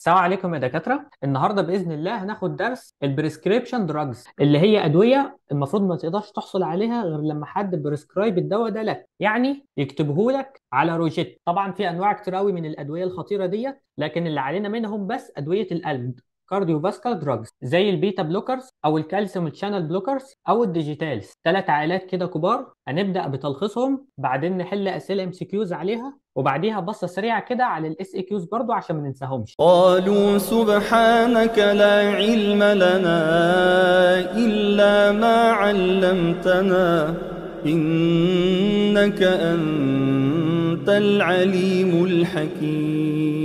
السلام عليكم يا دكاترة. النهاردة بإذن الله هناخد درس ال prescription drugs اللي هي أدوية المفروض ما تقدرش تحصل عليها غير لما حد prescribe الدواء ده لك. يعني يكتبه لك على روشتة. طبعا في أنواع كتير قوي من الأدوية الخطيرة ديت لكن اللي علينا منهم بس أدوية القلب. cardiovascular drugs زي ال beta blockers أو ال calcium channel blockers أو ال digitalis. ثلاث عائلات كده كبار هنبدأ بتلخيصهم بعدين نحل أسئلة MCQs عليها وبعديها بصة سريعة كده على ال SAQs برضو عشان ما ننساهمش. قالوا سبحانك لا علم لنا إلا ما علمتنا إنك أنت العليم الحكيم.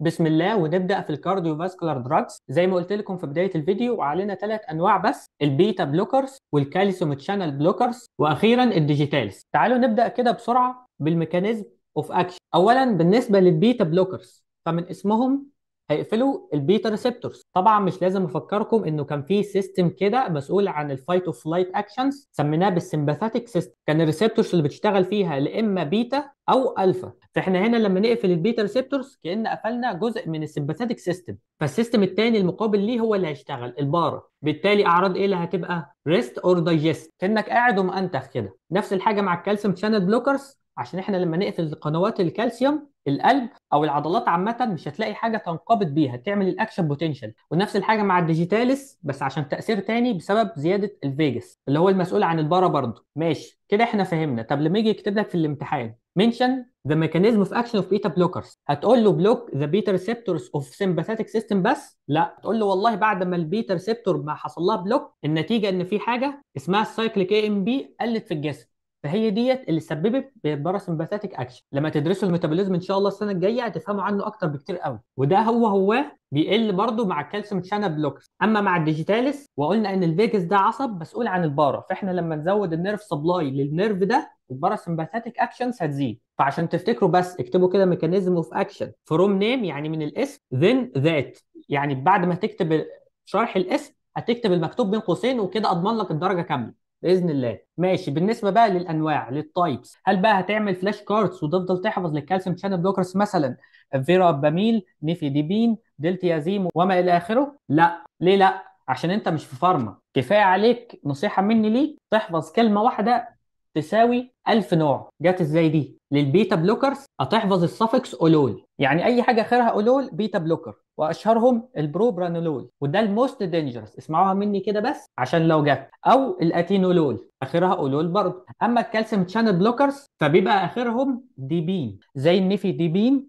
بسم الله ونبدأ في ال cardiovascular drugs. زي ما قلت لكم في بداية الفيديو وعلينا ثلاث أنواع بس ال beta blockers وال calcium channel blockers وأخيرا ال digitalis. تعالوا نبدأ كده بسرعة بال mechanism of action اولا بالنسبة لل beta blockers فمن اسمهم هيقفلوا ال beta receptors. طبعا مش لازم أفكركم إنه كان في system كده مسؤول عن ال fight or flight actions سميناه بال sympathetic system كان ال receptors اللي بتشتغل فيها يا إما بيتا أو ألفا. فإحنا هنا لما نقفل ال beta receptors كأن قفلنا جزء من ال sympathetic system فال system الثاني المقابل ليه هو اللي هيشتغل ال para بالتالي أعراض إيه اللي هتبقى؟ rest or digest كأنك قاعد ومأنتخ كده. نفس الحاجة مع ال calcium channel blockers عشان إحنا لما نقفل قنوات الكالسيوم القلب أو العضلات عامة مش هتلاقي حاجة تنقبض بيها تعمل ال action potential ونفس الحاجة مع ال digitalis بس عشان تأثير تاني بسبب زيادة ال vagus اللي هو المسؤول عن ال para برضه. ماشي كده إحنا فهمنا. طب لما يجي يكتب لك في الامتحان mention the mechanism of action of beta blockers هتقول له block the beta receptors of sympathetic system بس؟ لا. تقول له والله بعد ما ال beta receptor ما حصل لها block النتيجة إن في حاجة اسمها ال cyclic AMP قلت في الجسم. فهي ديت اللي سببت بال parasympathetic action لما تدرسوا ال metabolism إن شاء الله السنة الجاية هتفهموا عنه أكتر بكتير قوي. وده هو هو بيقل برضه مع ال calcium channel blockers أما مع ال digitalis وقلنا إن ال vagus ده عصب مسؤول عن ال para فإحنا لما نزود ال nerve supply لل nerve ده ال parasympathetic actions هتزيد. فعشان تفتكروا بس اكتبوا كده mechanism of action from name يعني من الاسم then that يعني بعد ما تكتب شرح الاسم هتكتب المكتوب بين قوسين وكده أضمن لك الدرجة كاملة. بإذن الله. ماشي. بالنسبة بقى للأنواع لل types هل بقى هتعمل flash cards وتفضل تحفظ لل calcium channel blockers مثلا verapamil nifedipine diltiazem وما إلى آخره؟ لا. ليه لا؟ عشان أنت مش في pharma. كفاية عليك نصيحة مني ليك تحفظ كلمة واحدة تساوي 1000 نوع. جت إزاي دي؟ لل beta blockers هتحفظ ال suffix olol. يعني أي حاجة أخرها olol beta blocker. وأشهرهم البروبرانولول. وده ال most dangerous اسمعوها مني كده بس عشان لو جت. أو الأتينولول. أخرها olol برضه. أما ال calcium channel blockers فبيبقى آخرهم dipine. زي ال nifedipine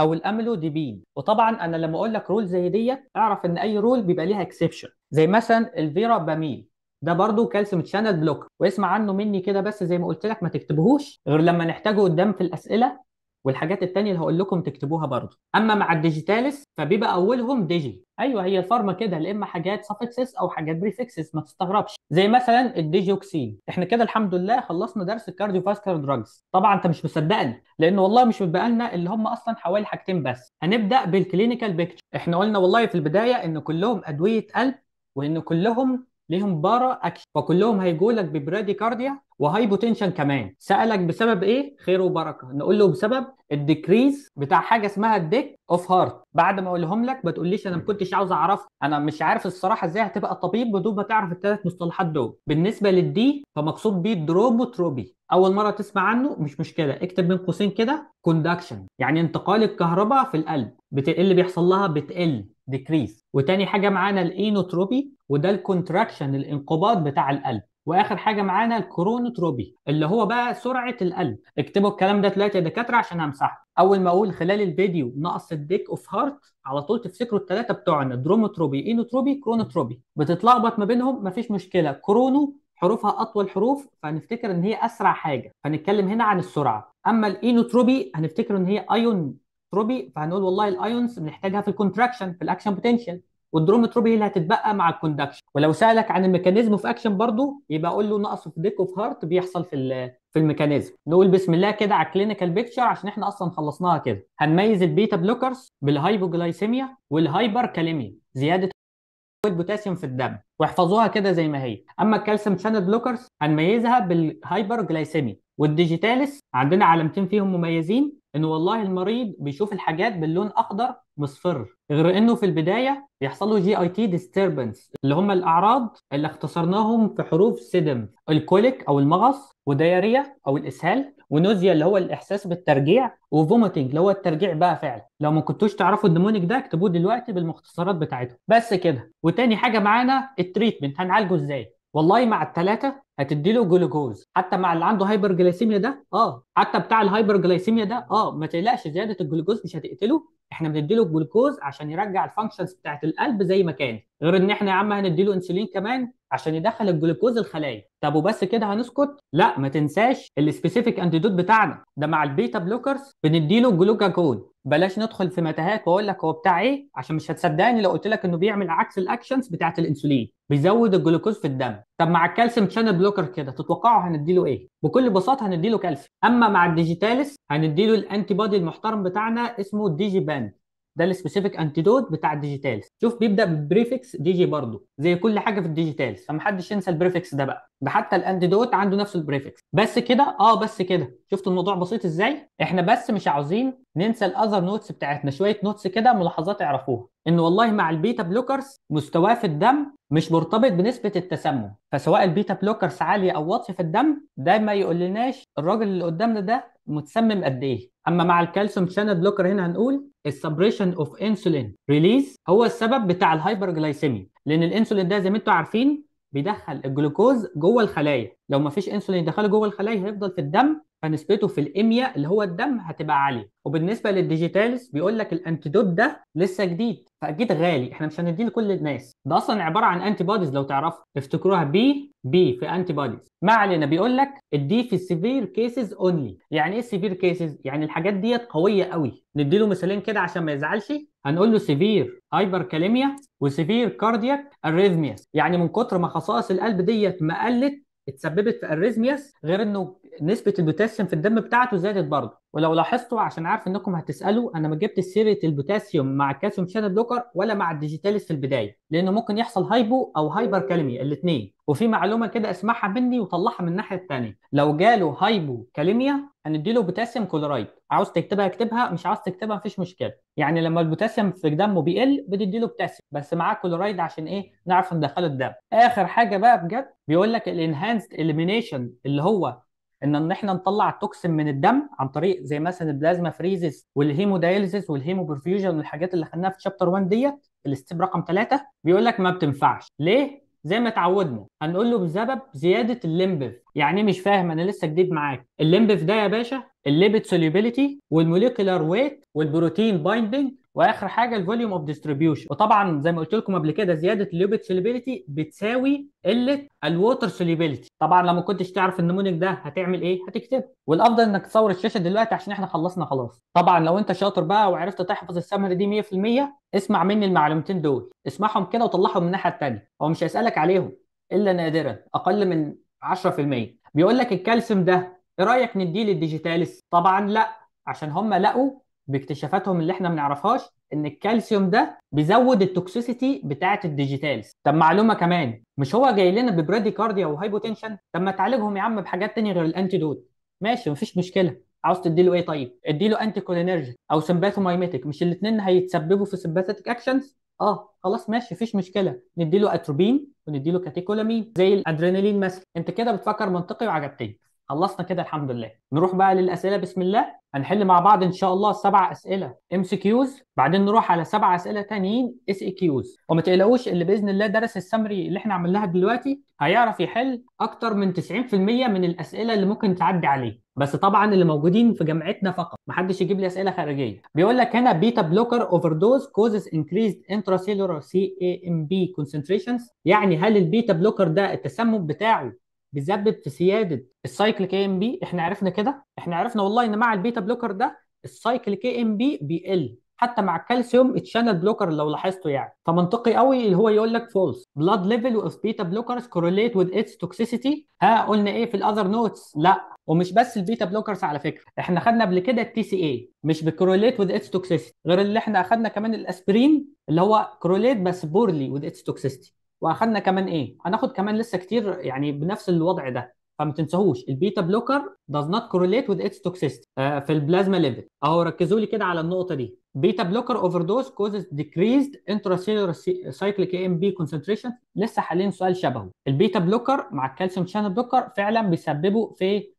أو ال amlodipine. وطبعا أنا لما أقول لك rule زي ديت أعرف إن أي rule بيبقى ليها exception زي مثلا ال verapamil. ده برضه calcium channel blocker واسمع عنه مني كده بس زي ما قلت لك ما تكتبهوش غير لما نحتاجه قدام في الأسئلة والحاجات التانية اللي هقول لكم تكتبوها برضه أما مع ال digitalis فبيبقى أولهم digi أيوه هي ال pharma كده لا إما حاجات suffixes أو حاجات prefixes ما تستغربش. زي مثلا الديجوكسين إحنا كده الحمد لله خلصنا درس ال cardiovascular drugs طبعا أنت مش مصدقني لأن والله مش متبقى لنا اللي هم أصلا حوالي حاجتين بس. هنبدأ بال clinical picture إحنا قلنا والله في البداية إن كلهم أدوية قلب وإن كلهم ليهم para action. فكلهم هيجوا لك ب bradycardia و hypotension كمان. سألك بسبب إيه؟ خير وبركة. نقول له بسبب ال decrease بتاع حاجة اسمها ال DIC of heart بعد ما أقولهم لك ما تقوليش أنا ما كنتش عاوز اعرف أنا مش عارف الصراحة إزاي هتبقى طبيب بدون ما تعرف الثلاث مصطلحات دول. بالنسبة لل D فمقصود بيه ال dromotropy أول مرة تسمع عنه؟ مش مشكلة. اكتب بين قوسين كده conduction يعني انتقال الكهرباء في القلب. بت... اللي بيحصل لها بتقل. decrease وتاني حاجة معانا ال inotropy وده ال contraction الانقباض بتاع القلب. وآخر حاجة معانا ال chronotropy اللي هو بقى سرعة القلب. اكتبوا الكلام ده دلوقتي يا دكاترة عشان همسحه. أول ما أقول خلال الفيديو نقص ال DIC of heart على طول تفتكروا الثلاثه بتوعنا dromotropy inotropy chronotropy. بتتلخبط ما بينهم؟ مفيش مشكلة. chrono حروفها أطول حروف فهنفتكر إن هي أسرع حاجة. فنتكلم هنا عن السرعة. أما ال inotropy هنفتكر إن هي ايون tropy فهنقول والله ال ions بنحتاجها في ال contraction في ال action potential وال dromotropy هي اللي هتتبقى مع ال conduction ولو سألك عن ال mechanism of action برضو يبقى أقول له نقص في DIC of heart بيحصل في في ال mechanism. نقول بسم الله كده على ال clinical picture عشان إحنا أصلا خلصناها كده. هنميز ال beta blockers بال hypoglycemia وال hyperkalemia زياده البوتاسيوم في الدم. واحفظوها كده زي ما هي. أما ال calcium channel blockers هنميزها بال hyperglycemia وال digitalis عندنا علامتين فيهم مميزين. إن والله المريض بيشوف الحاجات باللون أخضر مصفر غير إنه في البداية بيحصل له GIT disturbance اللي هم الأعراض اللي اختصرناهم في حروف سيدم ال colic أو المغص و diarrhea أو الإسهال و nausea اللي هو الإحساس بالترجيع و vomiting اللي هو الترجيع بقى فعلا. لو ما كنتوش تعرفوا ال mnemonic ده اكتبوه دلوقتي بالمختصرات بتاعته بس كده. وتاني حاجة معانا ال treatment هنعالجه إزاي؟ والله مع الثلاثه هتدي له جلوكوز. حتى مع اللي عنده hyperglycemia ده آه. حتى بتاع ال hyperglycemia ده آه. ما تقلقش زيادة الجلوكوز مش هتقتله. إحنا بندي له الجلوكوز عشان يرجع ال functions بتاعت القلب زي ما كان غير إن إحنا يا عم هندي له انسولين كمان عشان يدخل الجلوكوز الخلايا. طب وبس كده هنسكت؟ لا ما تنساش ال specific antidote بتاعنا. ده مع ال beta blockers بندي له جلوكاجون بلاش ندخل في متاهات وأقول لك هو بتاع إيه؟ عشان مش هتصدقني لو قلت لك إنه بيعمل عكس ال actions بتاعت الإنسولين. بيزود الجلوكوز في الدم. طب مع ال calcium channel blocker كده تتوقعوا هندي له إيه؟ بكل بساطة هندي له كالسيوم. أما مع ال digitalis هندي له ال antibody المحترم بتاعنا اسمه Digibind ده ال specific antidote بتاع ال digitalis شوف بيبدأ بال prefix digi برضه زي كل حاجة في ال digitalis فمحدش ينسى ال prefix ده بقى. ده حتى ال antidote عنده نفس ال prefix بس كده؟ آه بس كده. شفتوا الموضوع بسيط إزاي؟ إحنا بس مش عاوزين ننسى ال other notes بتاعتنا شوية notes كده ملاحظات اعرفوها. إن والله مع ال beta blockers مستواه في الدم مش مرتبط بنسبة التسمم. فسواء ال beta blockers عالية أو واطية في الدم ده ما يقولناش الراجل اللي قدامنا ده متسمم قد إيه. أما مع ال calcium channel blocker هنا هنقول ال suppression of insulin release هو السبب بتاع ال hyperglycemia لأن الإنسولين ده زي ما أنتم عارفين بيدخل الجلوكوز جوه الخلايا. لو ما فيش إنسولين يدخله جوه الخلايا هيفضل في الدم فنسبته في ال emia اللي هو الدم هتبقى عالية. وبالنسبة لل digitalis بيقول لك ال antidote ده لسه جديد فأكيد غالي. إحنا مش هنديه لكل الناس. ده أصلا عبارة عن antibodies لو تعرفوا. افتكروها بي بي في antibodies ما علينا بيقول لك اديه في ال severe cases only يعني إيه ال severe cases يعني الحاجات ديت قوية قوي. نديله مثالين كده عشان ما يزعلش. هنقول له severe hyperkalemia و severe cardiac arrhythmias يعني من كتر ما خصائص القلب ديت ما قلت اتسببت في arrhythmias غير إنه نسبة البوتاسيوم في الدم بتاعته زادت برضه. ولو لاحظتوا عشان عارف إنكم هتسألوا أنا ما جبت سيرة البوتاسيوم مع ال calcium channel blocker ولا مع ال digitalis في البداية لأنه ممكن يحصل hypo أو hyperkalemia الاثنين وفي معلومة كده اسمعها مني وطلعها من الناحية الثانية لو جاله hypokalemia هنديله potassium chloride عاوز تكتبها اكتبها مش عاوز تكتبها مفيش مشكلة. يعني لما البوتاسيوم في دمه بيقل بنديله بوتاسيوم. بس معاه كلورايد عشان إيه؟ نعرف ندخله الدم. آخر حاجة بقى بجد بيقول لك ال enhanced elimination اللي هو إن إن إحنا نطلع ال toxin من الدم عن طريق زي مثلا ال plasmapheresis وال hemodialysis وال hemoperfusion والحاجات اللي خدناها في chapter 1 ديت ال step رقم 3 بيقول لك ما بتنفعش. ليه؟ زي ما اتعودنا هنقول له بسبب زيادة الليمبف يعني مش فاهم أنا لسه جديد معاك. الليمبف ده يا باشا ال lipid solubility وال molecular weight وال protein binding واخر حاجة ال volume of distribution وطبعا زي ما قلت لكم قبل كده زياده ال lipid solubility بتساوي قلة ال water solubility طبعا لو ما كنتش تعرف ال mnemonic ده هتعمل إيه؟ هتكتبه. والأفضل إنك تصور الشاشة دلوقتي عشان إحنا خلصنا خلاص. طبعا لو أنت شاطر بقى وعرفت تحفظ السمري دي 100% اسمع مني المعلومتين دول. اسمعهم كده وطلعهم من الناحية الثانية هو مش هيسألك عليهم إلا نادرا أقل من 10% بيقول لك الكالسيوم ده إيه رأيك نديه لل digitalis طبعا لأ عشان هم لقوا باكتشافاتهم اللي إحنا ما نعرفهاش إن الكالسيوم ده بيزود ال toxicity بتاعة ال digitalis طب معلومة كمان مش هو جاي لنا ب bradycardia و hypotension طب ما تعالجهم يا عم بحاجات تانية غير ال antidote ماشي مفيش مشكلة. عاوز تديله إيه طيب؟ اديله anticholinergic أو sympathomimetic مش الاثنين هيتسببوا في sympathetic actions آه خلاص ماشي مفيش مشكلة. نديله اتروبين ونديله catecholamine زي الادرينالين مثلا. أنت كده بتفكر منطقي وعجبتني. خلصنا كده الحمد لله. نروح بقى للأسئلة بسم الله. هنحل مع بعض إن شاء الله سبع أسئلة. MCQs بعدين نروح على سبع أسئلة تانيين SAQs وما تقلقوش اللي بإذن الله درس السمري اللي إحنا عملناها دلوقتي هيعرف يحل أكتر من 90% من الأسئلة اللي ممكن تعدي عليه. بس طبعا اللي موجودين في جامعتنا فقط. محدش يجيب لي أسئلة خارجية. بيقول لك هنا beta blocker overdose causes increased intracellular cAMP concentrations يعني هل ال beta blocker ده التسمم بتاعه بيسبب في زيادة ال cyclic AMP إحنا عرفنا كده. إحنا عرفنا والله إن مع ال beta blocker ده ال cyclic AMP بيقل. حتى مع ال calcium channel blocker لو لاحظته يعني. فمنطقي قوي اللي هو يقول لك false blood level of beta blockers correlate with its toxicity ها قلنا إيه في ال other notes لا. ومش بس ال beta blockers على فكرة. إحنا خدنا قبل كده ال TCA مش ب correlate with its toxicity غير اللي إحنا أخدنا كمان الاسبرين اللي هو correlate بس poorly with its toxicity وأخدنا كمان إيه؟ هناخد كمان لسه كتير يعني بنفس الوضع ده فما تنساهوش ال beta blocker does not correlate with its toxicity. آه، في ال plasma level. أهو ركزوا لي كده على النقطة دي. beta blocker overdose causes decreased intracellular cyclic AMP concentration. لسه حالين سؤال شبهه. ال beta blocker مع ال calcium channel blocker فعلا بيسببوا في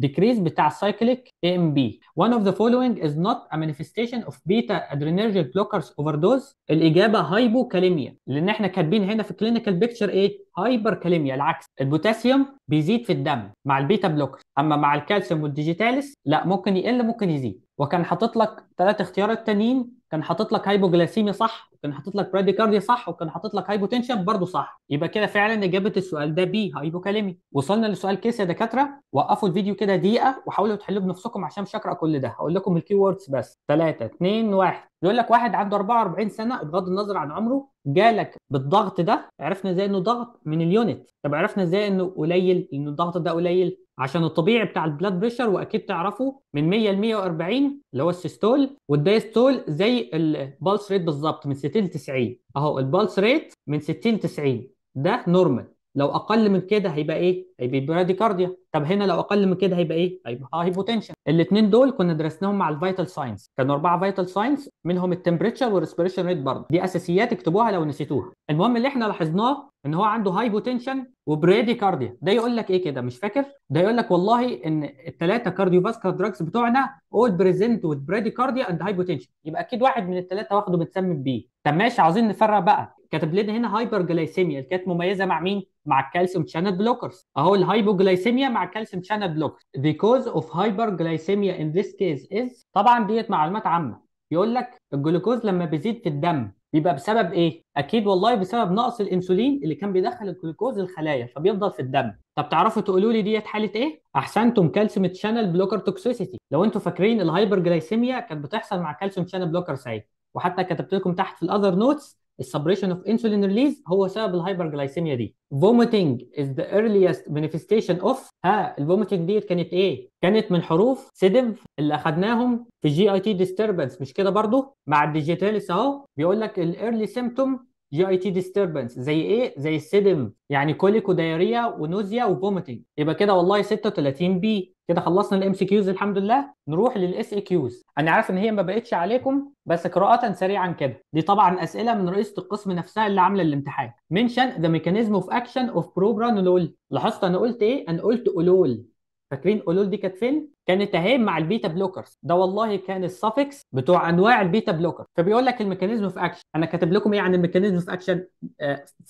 ال decrease بتاع ال cyclic AMP one of the following is not a manifestation of beta adrenergic blockers overdose. الإجابة hypokalemia لأن إحنا كاتبين هنا في clinical picture إيه؟ hyperkalemia العكس. البوتاسيوم بيزيد في الدم مع ال beta blocker أما مع الكالسيوم وال digitalis لا ممكن يقل ممكن يزيد. وكان حاطط لك ثلاث اختيارات تانيين. كان حاطط لك hypoglycemia صح وكان حاطط لك bradycardia صح وكان حاطط لك hypotension برضه صح. يبقى كده فعلا إجابة السؤال ده B hypokalemia وصلنا لسؤال case يا دكاترة. وقفوا الفيديو كده دقيقة وحاولوا تحلوه بنفسكم عشان مش هقرا كل ده. هقول لكم ال keywords بس. 3 2 1 بيقول لك واحد عنده 44 سنة بغض النظر عن عمره جالك بالضغط ده عرفنا إزاي إنه ضغط من ال unit. طب عرفنا إزاي إنه قليل إنه الضغط ده قليل؟ عشان الطبيعي بتاع ال blood pressure وأكيد تعرفوا من 100 ل 140 اللي هو ال systole وال diastole زي ال pulse rate بالظبط من 60 ل 90 اهو ال pulse rate من 60 ل 90 ده normal لو أقل من كده هيبقى إيه؟ هيبقى bradycardia طب هنا لو أقل من كده هيبقى إيه؟ هيبقى hypotension الاثنين دول كنا درسناهم مع ال vital signs كانوا أربعة vital signs منهم ال temperature وال respiration rate برضه. دي أساسيات اكتبوها لو نسيتوها. المهم اللي إحنا لاحظناه إن هو عنده hypotension و bradycardia ده يقول لك إيه كده؟ مش فاكر؟ ده يقول لك والله إن الثلاثه cardiovascular drugs بتوعنا all present with bradycardia and hypotension يبقى أكيد واحد من الثلاثه واخده متسمم بيه. طب ماشي عاوزين نفرق بقى. كاتب لنا هنا hyperglycemia اللي كانت مميزة مع مين؟ مع ال calcium channel blockers أهو ال hyperglycemia مع ال calcium channel blockers the cause of hyperglycemia in this case is طبعا ديت معلومات عامة. يقول لك الجلوكوز لما بيزيد في الدم بيبقى بسبب إيه؟ أكيد والله بسبب نقص الإنسولين اللي كان بيدخل الجلوكوز الخلايا فبيفضل في الدم. طب تعرفوا تقولوا لي ديت حالة إيه؟ أحسنتم calcium channel blocker toxicity لو أنتوا فاكرين ال hyperglycemia كانت بتحصل مع calcium channel blocker ساعتها. وحتى كتبت لكم تحت في ال other notes ال suppression of insulin release هو سبب ال hyperglycemia دي. vomiting is the earliest manifestation of ها ال vomiting ديت كانت إيه؟ كانت من حروف سيدف اللي أخدناهم في GIT disturbance مش كده برضو؟ مع ال digitalis أهو بيقول لك ال early symptom GIT disturbance زي إيه؟ زي السيدم يعني colic و diarrhea و nausea و vomiting يبقى كده والله 36 B كده خلصنا ال MCQs الحمد لله نروح لل SAQs أنا عارف إن هي ما بقتش عليكم بس قراءة سريعا كده. دي طبعا أسئلة من رئيسة القسم نفسها اللي عاملة الامتحان. mention the mechanism of action of propranolol لاحظت أنا قلت إيه؟ أنا قلت olol فاكرين olol دي كانت فين؟ كانت أهي مع ال beta blockers ده والله كان ال suffix بتوع أنواع ال beta blocker فبيقول لك ال mechanism of action أنا كاتب لكم إيه عن ال mechanism of action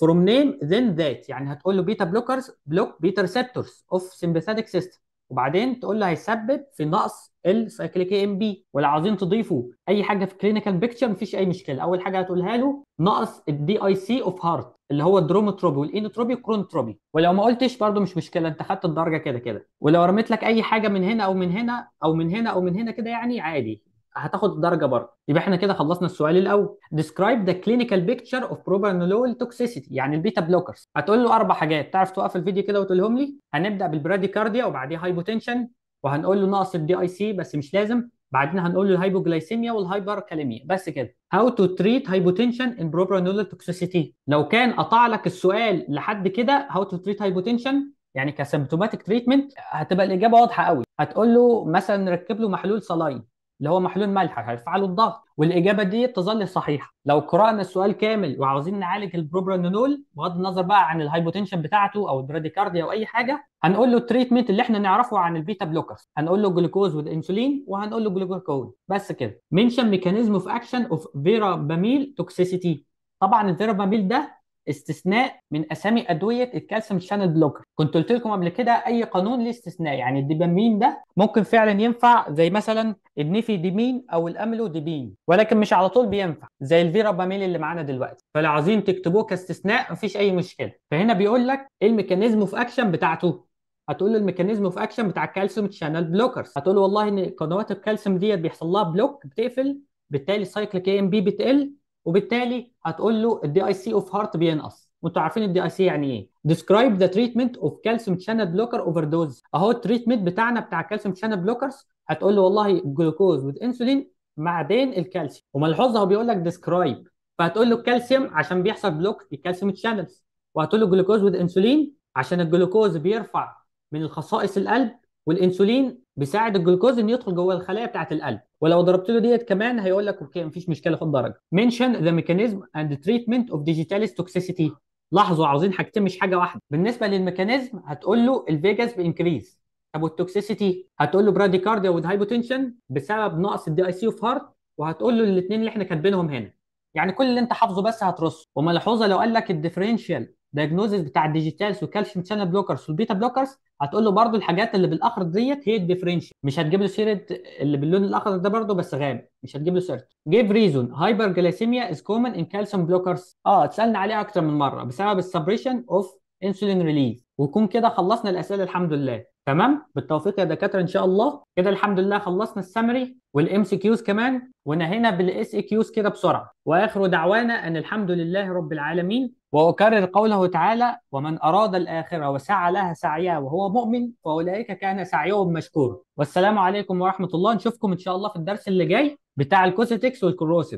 from name then that يعني هتقول له beta blockers block beta receptors of sympathetic system وبعدين تقول له هيسبب في نقص ال cyclic AMP ولو عاوزين تضيفوا أي حاجة في clinical picture مفيش أي مشكلة. أول حاجة هتقولها له نقص ال DIC of heart اللي هو ال dromotropy وال inotropy وال chronotropy ولو ما قلتش برده مش مشكلة. أنت خدت الدرجة كده كده. ولو رميت لك أي حاجة من هنا أو من هنا أو من هنا أو من هنا كده يعني عادي. هتاخد الدرجه برضه. يبقى إحنا كده خلصنا السؤال الأول. Describe the clinical picture of propranolol toxicity يعني ال beta blockers. هتقول له أربع حاجات. تعرف توقف الفيديو كده وتقولهم لي؟ هنبدأ بال bradycardia وبعديها hypotension وهنقول له نقص ال DIC بس مش لازم. بعدين هنقول له ال hypoglycemia وال hyperkalemia بس كده. How to treat hypotension in propranolol toxicity. لو كان قطع لك السؤال لحد كده how to treat hypotension يعني ك symptomatic treatment هتبقى الإجابة واضحة قوي هتقول له مثلا نركب له محلول saline اللي هو محلول ملح هيرفع له الضغط. والإجابة دي تظل صحيحة. لو قرأنا السؤال كامل وعاوزين نعالج البروبرانولول بغض النظر بقى عن ال hypotension بتاعته أو ال bradycardia أو أي حاجة هنقول له ال treatment اللي إحنا نعرفه عن ال beta blockers هنقول له جلوكوز والإنسولين وهنقول له جلوكوكون بس كده. mention mechanism of action of verapamil toxicity طبعا ال verapamil ده استثناء من أسامي أدوية ال calcium channel blocker كنت قلت لكم قبل كده أي قانون ليه استثناء يعني ال dipine ده ممكن فعلا ينفع زي مثلا ال nifedipine أو ال amlodipine ولكن مش على طول بينفع زي ال verapamil اللي معانا دلوقتي. عايزين تكتبوه كاستثناء مفيش أي مشكلة. فهنا بيقول لك إيه ال mechanism of action بتاعته. هتقول له ال mechanism of action بتاع ال calcium channel blockers. هتقول له والله إن قنوات الكالسيوم ديت بيحصل لها block بتقفل بالتالي ال cyclic AMP بتقل وبالتالي هتقول له ال DIC of heart بينقص. وانتوا عارفين ال DIC يعني إيه؟ describe the treatment of calcium channel blocker overdose. اهو ال treatment بتاعنا بتاع ال calcium channel blockers. هتقول له والله الجلوكوز والانسولين بعدين الكالسيوم. وملحوظه هو بيقول لك describe. فهتقول له الكالسيوم عشان بيحصل block لل calcium channels وهتقول له جلوكوز والانسولين عشان الجلوكوز بيرفع من الخصائص القلب والانسولين بيساعد الجلوكوز إنه يدخل جوه الخلايا بتاعه القلب. ولو ضربت له ديت كمان هيقول لك okay مفيش مشكلة خد درجة. Mention the mechanism and treatment of digitalis toxicity. لاحظوا عاوزين حاجتين مش حاجة واحدة. بالنسبة لل mechanism هتقول له ال vagus ب increase طب وال toxicity هتقول له bradycardia with hypotension بسبب نقص ال DIC of heart وهتقول له الاثنين اللي إحنا كاتبينهم هنا. يعني كل اللي أنت حافظه بس هترصه. وملحوظة لو قال لك ال differential diagnosis بتاع ال digitalis وال calcium channel blockers وال beta blockers هتقول له برضو الحاجات اللي بالاخضر ديت هي ال differential مش هتجيب له سيره اللي باللون الأخضر ده برضو بس غامق مش هتجيب له سيرته give reason hyperglycemia is common in calcium blockers آه اتسألنا عليه أكتر من مرة بسبب ال suppression of insulin release ويكون كده خلصنا الأسئلة الحمد لله. تمام؟ بالتوفيق يا دكاترة إن شاء الله. كده الحمد لله خلصنا ال summary وال MCQs كمان ونهينا بال SAQs كده بسرعة. وآخر دعوانا أن الحمد لله رب العالمين وأكرر قوله تعالى ومن أراد الآخرة وسعى لها سعيها وهو مؤمن فأولئك كان سعيهم مشكورا. والسلام عليكم ورحمة الله. نشوفكم إن شاء الله في الدرس اللي جاي بتاع ال caustics وال corrosive